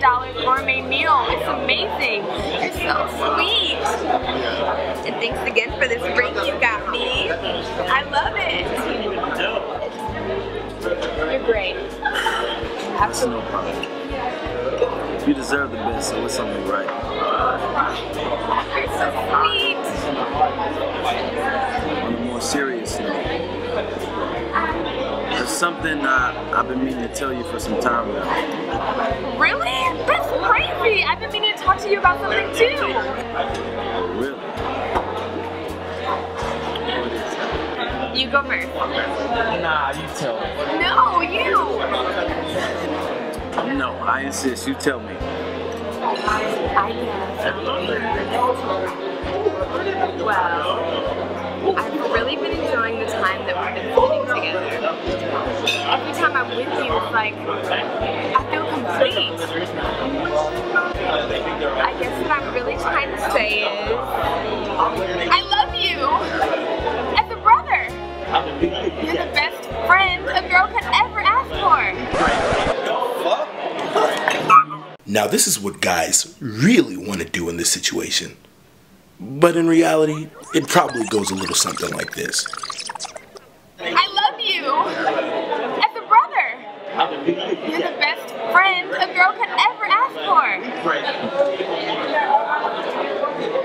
$100 gourmet meal. It's amazing. You're so sweet. And thanks again for this ring you got me. I love it. You're great. Absolutely. You deserve the best, so it's only right. You're so sweet. Something uh, I've been meaning to tell you for some time now. Really? That's crazy. I've been meaning to talk to you about something too. Really? What is it? You go first. Nah, you tell me. No, you. No, I insist. You tell me. I guess. Well, I've really been enjoying the time that we've been together. Every time I'm with you, it's like I feel complete. I guess what I'm really trying to say is I love you as a brother. You're the best friend a girl could ever ask for. Now, this is what guys really want to do in this situation. But in reality, it probably goes a little something like this. I love you as a brother. You're the best friend a girl could ever ask for.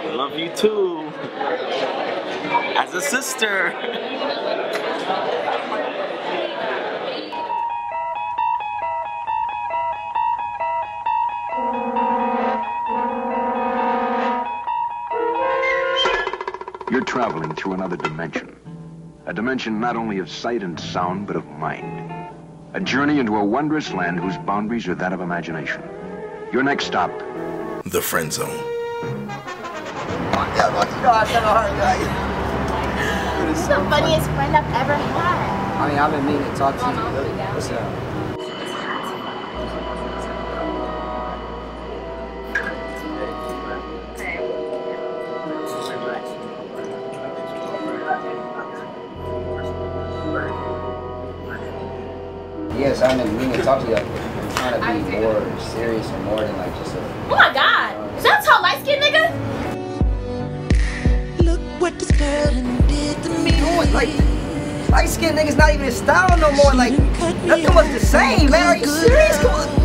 I love you too. As a sister. You're traveling through another dimension. A dimension not only of sight and sound, but of mind. A journey into a wondrous land whose boundaries are that of imagination. Your next stop, The friend zone. This is the funniest friend I've ever had. Honey, I've been meaning to talk to you. What's Yes, I've been meaning to talk to you. I'm trying to be more serious and more than like just a. Oh my god. Is that a tall light skinned nigga? Look what this girl did to me. Doing like light skinned niggas not even in style no more. Like that's too much the same, man. Are you serious? Come on.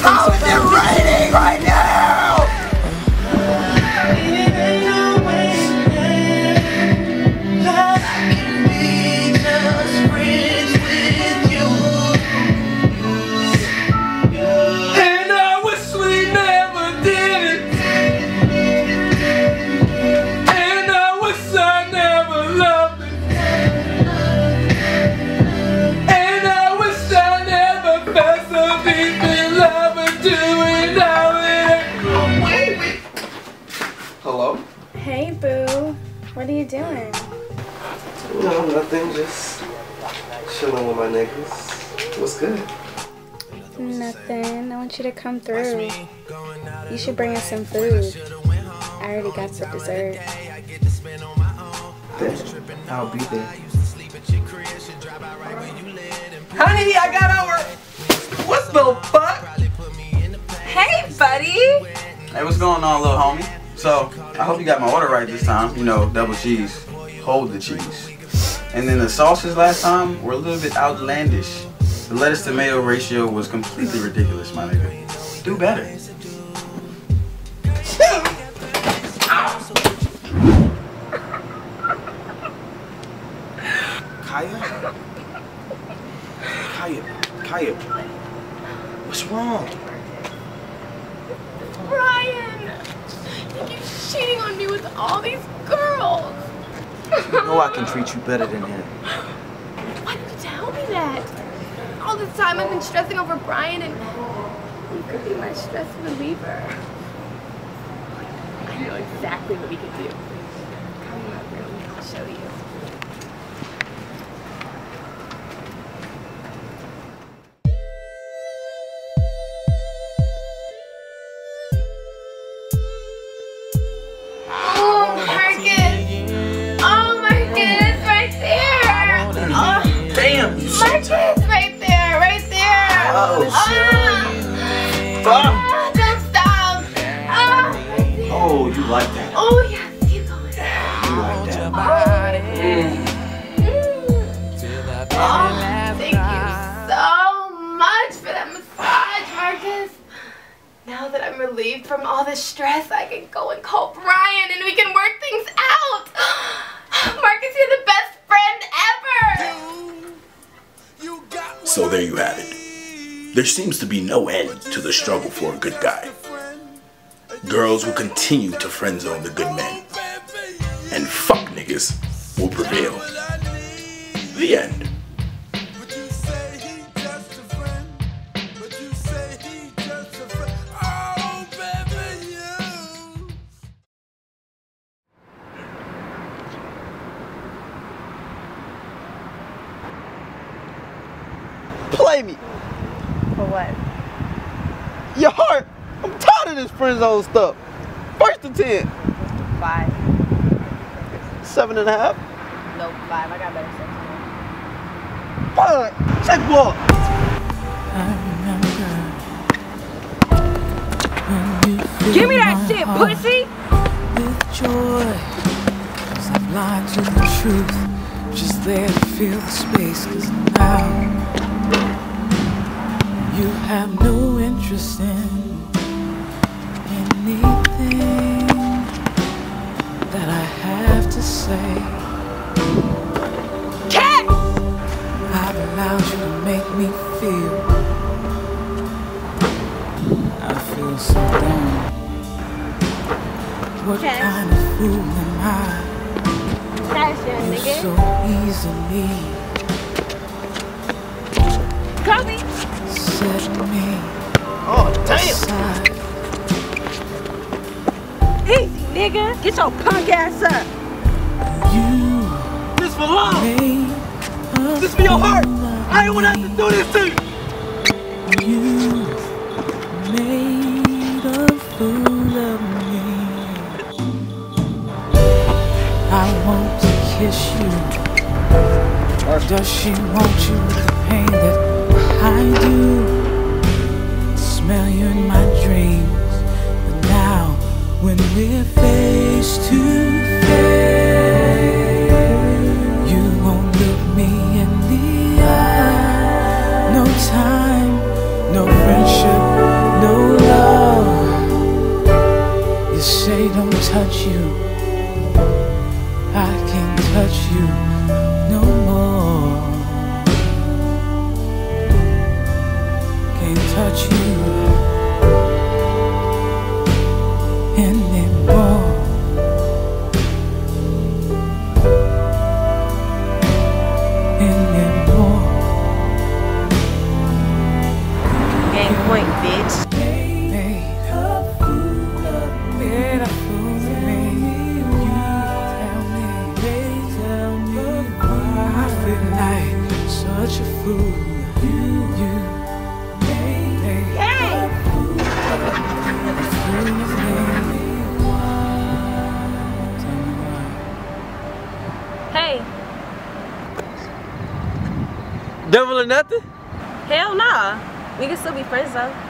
How is it raining right Hey, boo. What are you doing? No, nothing. Just chilling with my niggas. What's good? Nothing. I want you to come through. You should bring us some food. I already got the dessert. Damn, I'll be there. Honey, I got our. What the fuck? Hey, buddy. Hey, what's going on, little homie? So, I hope you got my order right this time. You know, double cheese. Hold the cheese. And then the sauces last time were a little bit outlandish. The lettuce tomato ratio was completely ridiculous, my nigga. Do better. Kaya? Kaya, Kaya, what's wrong? Brian! You keep cheating on me with all these girls. You know I can treat you better than him. Why did you tell me that? All this time I've been stressing over Brian and you could be my stress reliever. I know exactly what we could do. Come in my room, I'll show you. Ah, don't stop. Ah. Oh, you like that. Oh, yes, keep going. You like that. Oh, thank you so much for that massage, Marcus. Now that I'm relieved from all this stress, I can go and call Brian and we can work things out. There seems to be no end to the struggle for a good guy. Girls will continue to friend zone the good men. And fuck niggas will prevail. The end. Play me. For what? Your heart. I'm tired of this friend zone stuff. First to ten. Five. Seven and a half. No, five. I got better sex. Fine. Check block. Give me that shit, pussy! with joy. Cause I've lied to the truth. Just there to fill the space. Cause now you have no interest in anything that I have to say. Cat! I've allowed you to make me feel. I feel so dumb. What Okay. kind of fool am I? That's your You nigga. so easily set me Oh, aside. Easy, nigga. Get your punk ass up. You This for love. This for your heart. I ain't wanna have to do this to you. You made a fool of me. I want to kiss you. Does she want you with the pain that I do? Smell you in my dreams. But now, when we're face to face, you won't look me in the eye. No time, no friendship, no love. You say don't touch you. I can't touch you touch you Devil or nothing? hell nah. We can still be friends though.